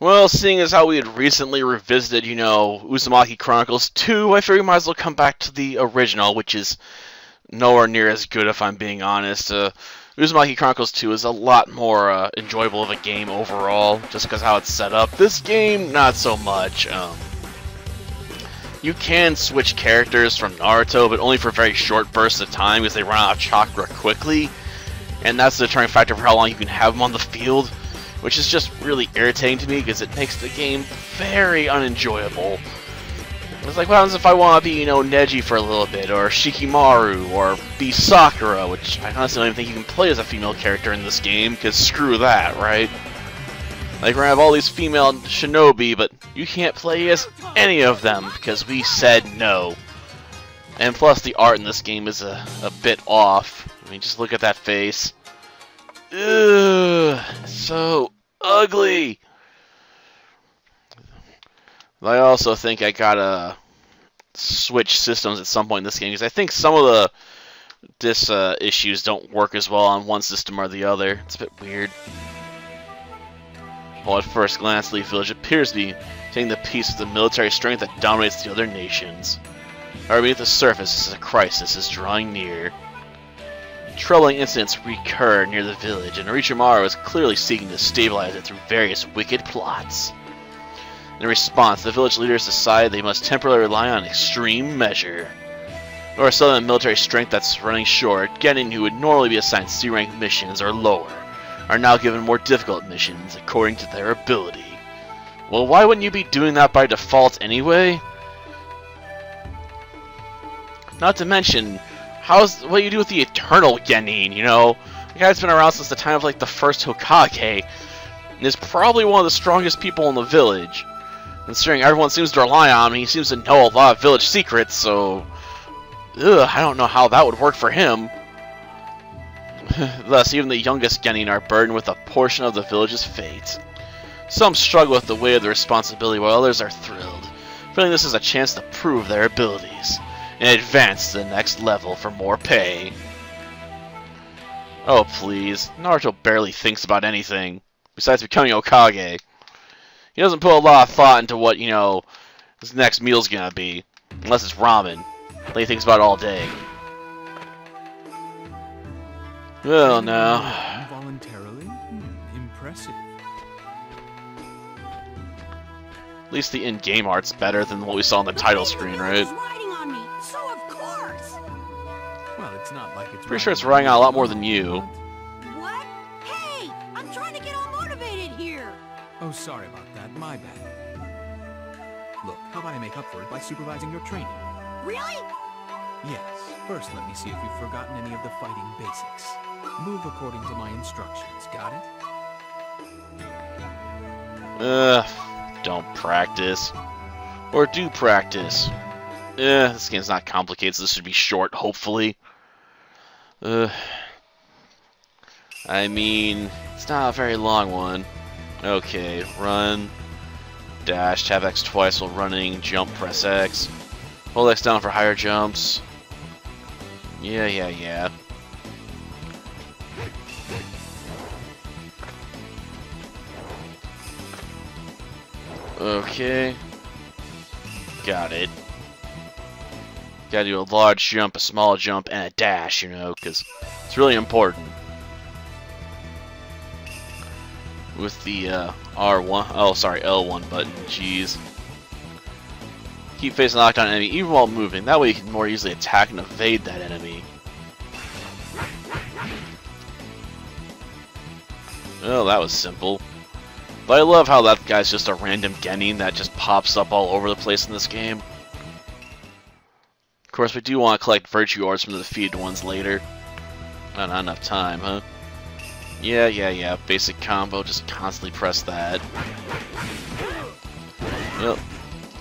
Well, seeing as how we had recently revisited, you know, Uzumaki Chronicles 2, I figured we might as well come back to the original, which is nowhere near as good if I'm being honest. Uh, Uzumaki Chronicles 2 is a lot more uh, enjoyable of a game overall, just because how it's set up. This game, not so much. Um, you can switch characters from Naruto, but only for very short bursts of time because they run out of chakra quickly, and that's the determining factor for how long you can have them on the field which is just really irritating to me because it makes the game very unenjoyable. It's like, what happens if I want to be, you know, Neji for a little bit, or Shikamaru, or be Sakura, which I honestly don't even think you can play as a female character in this game, because screw that, right? Like, we're gonna have all these female shinobi, but you can't play as any of them, because we said no. And plus, the art in this game is a, a bit off. I mean, just look at that face. Ugh, so ugly. I also think I gotta switch systems at some point in this game because I think some of the dis uh, issues don't work as well on one system or the other. It's a bit weird. Well, at first glance, Leaf Village appears to be taking the piece of the military strength that dominates the other nations. However, beneath the surface, a crisis is drawing near. Troubling incidents recur near the village, and Orochimaru is clearly seeking to stabilize it through various wicked plots. In response, the village leaders decide they must temporarily rely on extreme measure. Or sudden military strength that's running short, Genin who would normally be assigned C-rank missions or lower, are now given more difficult missions according to their ability. Well, why wouldn't you be doing that by default anyway? Not to mention, How's what do you do with the Eternal Genin? You know, the guy's been around since the time of like the first Hokage, and is probably one of the strongest people in the village. Considering everyone seems to rely on him, he seems to know a lot of village secrets. So, ugh, I don't know how that would work for him. Thus, even the youngest Genin are burdened with a portion of the village's fate. Some struggle with the weight of the responsibility, while others are thrilled, feeling this is a chance to prove their abilities and advance to the next level for more pay. Oh, please. Naruto barely thinks about anything, besides becoming Hokage. He doesn't put a lot of thought into what, you know, his next meal's gonna be. Unless it's ramen. Then he thinks about all day. Well, now. Voluntarily? Impressive. At least the in-game art's better than what we saw on the title screen, right? Pretty sure it's running out a lot more than you. What? Hey, I'm trying to get all motivated here. Oh, sorry about that. My bad. Look, how about I make up for it by supervising your training? Really? Yes. First, let me see if you've forgotten any of the fighting basics. Move according to my instructions. Got it? Ugh. Don't practice. Or do practice. Eh, this game's not complicated, so this should be short, hopefully. Uh, I mean, it's not a very long one. Okay, run, dash, tap X twice while running, jump, press X. Hold X down for higher jumps. Yeah, yeah, yeah. Okay. Got it. Gotta do a large jump, a small jump, and a dash, you know, because it's really important. With the uh, R1, oh sorry, L1 button, jeez. Keep facing locked on enemy even while moving, that way you can more easily attack and evade that enemy. Oh, that was simple. But I love how that guy's just a random Genin that just pops up all over the place in this game. Of course, we do want to collect virtue orbs from the defeated ones later. Not, not enough time, huh? Yeah, yeah, yeah. Basic combo. Just constantly press that. Yep.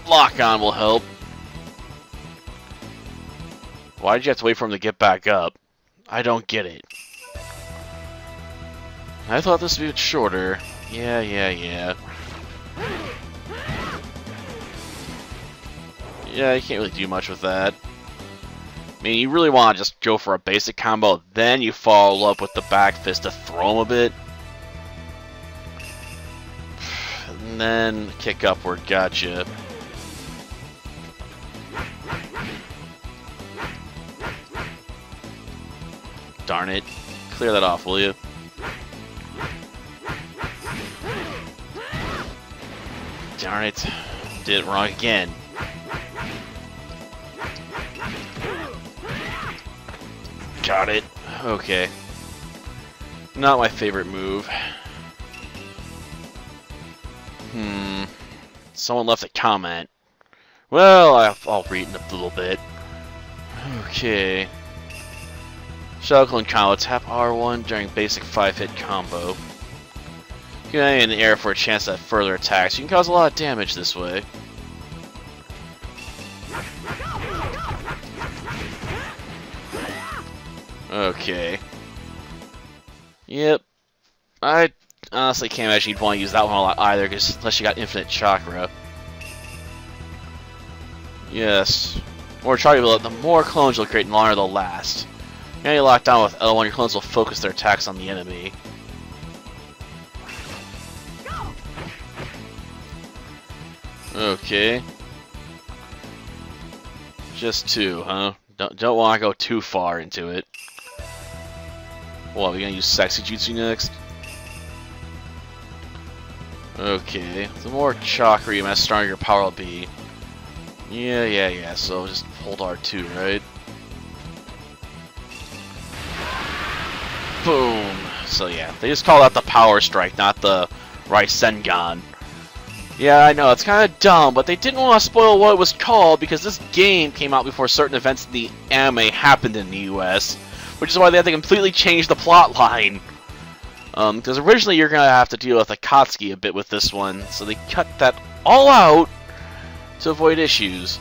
Lock on will help. Why did you have to wait for him to get back up? I don't get it. I thought this would be shorter. Yeah, yeah, yeah. Yeah, you can't really do much with that. I mean, you really want to just go for a basic combo, then you follow up with the back fist to throw him a bit. and then kick upward. Gotcha. Darn it. Clear that off, will you? Darn it. Did it wrong again. Got it. Okay. Not my favorite move. Hmm. Someone left a comment. Well, I'll, I'll read in a little bit. Okay. Shadow Clone combo. Tap R1 during basic 5-hit combo. You Get in the air for a chance at further attacks. You can cause a lot of damage this way. Okay. Yep. I honestly can't imagine you'd want to use that one a lot either, cause unless you got infinite chakra. Yes. More chakra build the more clones you'll create, the longer they'll last. Now you lock down with L1, your clones will focus their attacks on the enemy. Okay. Just two, huh? Don't don't want to go too far into it. What, are we gonna use Sexy Jutsu next? Okay, the more chakra you have, stronger your power will be. Yeah, yeah, yeah, so just hold R2, right? Boom! So yeah, they just call that the Power Strike, not the Rasengan. Yeah, I know, it's kind of dumb, but they didn't want to spoil what it was called because this game came out before certain events in the anime happened in the US, which is why they had to completely change the plot line. Because um, originally you're going to have to deal with Akatsuki a bit with this one, so they cut that all out to avoid issues.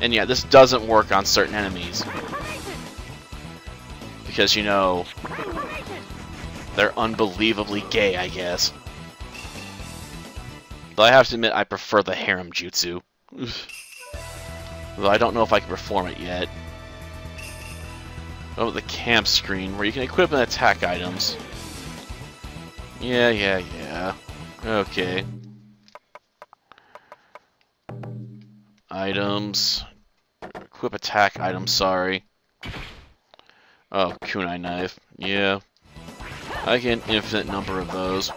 And yeah, this doesn't work on certain enemies. Because, you know, they're unbelievably gay, I guess. Though I have to admit, I prefer the harem jutsu. Though I don't know if I can perform it yet. Oh, the camp screen, where you can equip and attack items. Yeah, yeah, yeah. Okay. Items. Equip attack items, sorry. Oh, kunai knife. Yeah. I get an infinite number of those.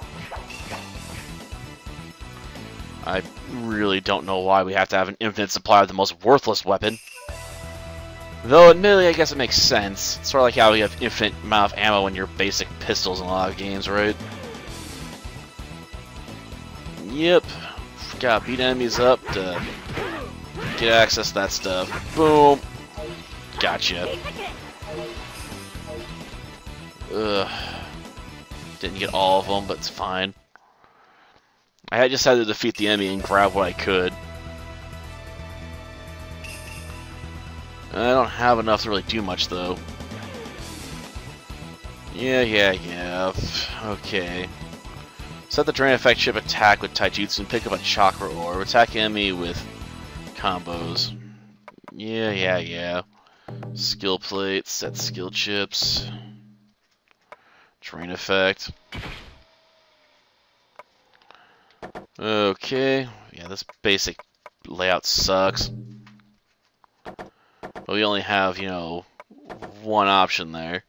I really don't know why we have to have an infinite supply of the most worthless weapon. Though, admittedly, I guess it makes sense. It's sort of like how you have infinite amount of ammo in your basic pistols in a lot of games, right? Yep. Gotta beat enemies up to get access to that stuff. Boom. Gotcha. Ugh. Didn't get all of them, but it's fine. I just had to defeat the enemy and grab what I could. I don't have enough to really do much, though. Yeah, yeah, yeah. Okay. Set the Drain Effect Chip attack with Taijutsu and pick up a Chakra Ore. Attack enemy with combos. Yeah, yeah, yeah. Skill plates, set skill chips. Drain Effect. Okay, yeah, this basic layout sucks. But we only have, you know, one option there.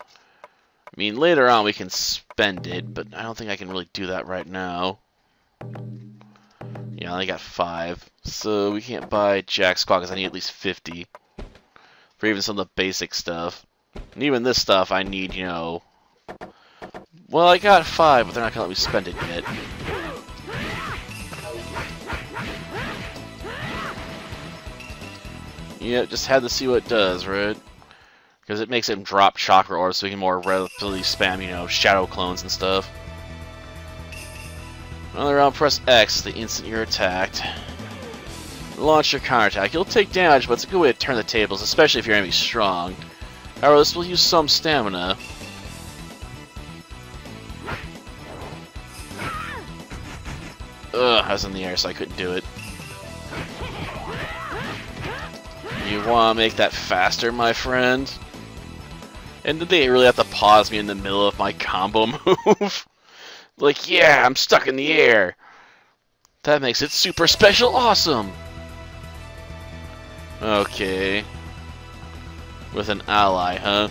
I mean, later on we can spend it, but I don't think I can really do that right now. Yeah, I only got five. So we can't buy Jack Squad because I need at least 50. For even some of the basic stuff. And even this stuff I need, you know, well, I got five, but they're not gonna let me spend it yet. Yeah, just had to see what it does, right? Because it makes him drop chakra ores so he can more relatively spam, you know, shadow clones and stuff. Another round, press X the instant you're attacked. Launch your counterattack. You'll take damage, but it's a good way to turn the tables, especially if your enemy's strong. However, this will use some stamina. Ugh, I was in the air so I couldn't do it. You want to make that faster, my friend? And did they really have to pause me in the middle of my combo move? Like, yeah, I'm stuck in the air. That makes it super special awesome. Okay. With an ally, huh?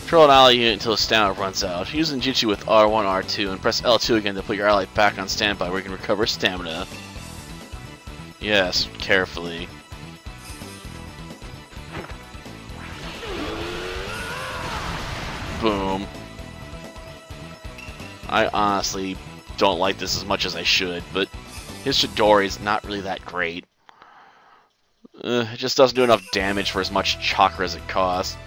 Control an ally unit until stamina runs out. Use Ninjutsu with R1, R2, and press L2 again to put your ally back on standby where you can recover stamina. Yes, carefully. I honestly don't like this as much as I should, but his Chidori is not really that great. Uh, it just doesn't do enough damage for as much chakra as it costs.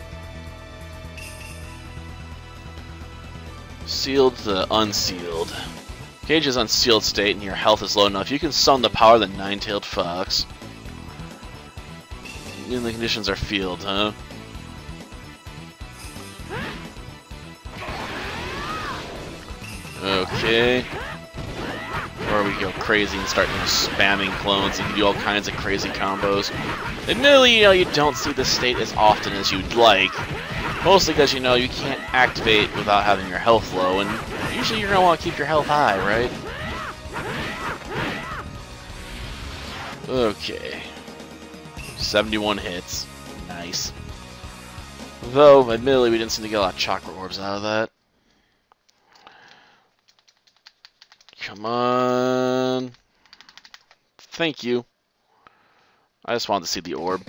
Sealed to unsealed. Cage is unsealed state and your health is low enough. You can summon the power of the nine-tailed fox. And the conditions are field, huh? Okay. Or we go crazy and start spamming clones and do all kinds of crazy combos. Admittedly, you know, you don't see this state as often as you'd like. Mostly because, you know, you can't activate without having your health low, and usually you're going to want to keep your health high, right? Okay. 71 hits. Nice. Though, admittedly, we didn't seem to get a lot of chakra orbs out of that. Come on. Thank you. I just wanted to see the orb.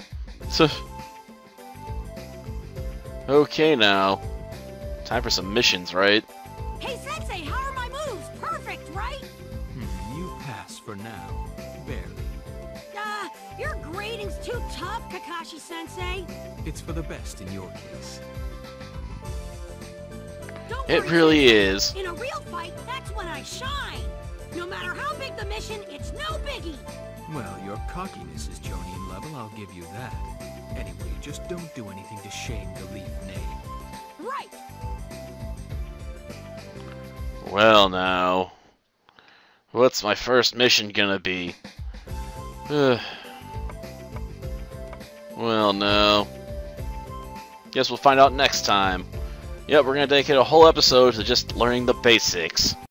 okay now. Time for some missions, right? Hey, Sensei, how are my moves? Perfect, right? Hmm, you pass for now. Barely. Uh, your grading's too tough, Kakashi-sensei. It's for the best in your case. Don't It worry, really Sensei. is. In a real fight, that's when I shine. No matter how big the mission, it's no biggie. Well, your cockiness is Jonin level, I'll give you that. Anyway, just don't do anything to shame the Leaf name. Right. Well now. What's my first mission gonna be? Ugh. well no. Guess we'll find out next time. Yep, we're gonna dedicate a whole episode to just learning the basics.